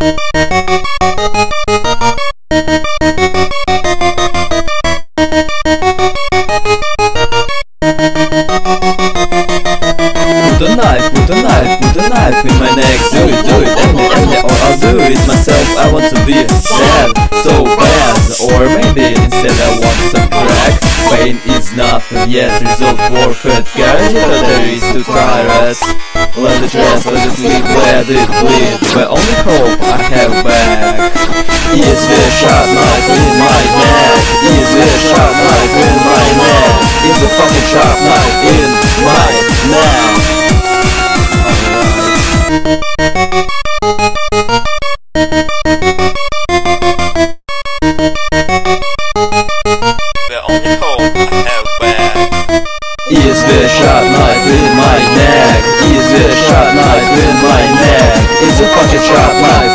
Put a knife, put a knife, put a knife in my neck. Do it, do it, end end Or I'll do it myself. I want to be sad, so bad. Or maybe instead I want some crack. Pain is nothing yet, result that there is to rest Let it rest, let it bleed, let it bleed The only hope I have back Is the sharp knife in my neck Is the sharp knife in my neck Is the fucking sharp knife in this sharp knife in my neck? Is this sharp knife in my neck? Is a fucking sharp knife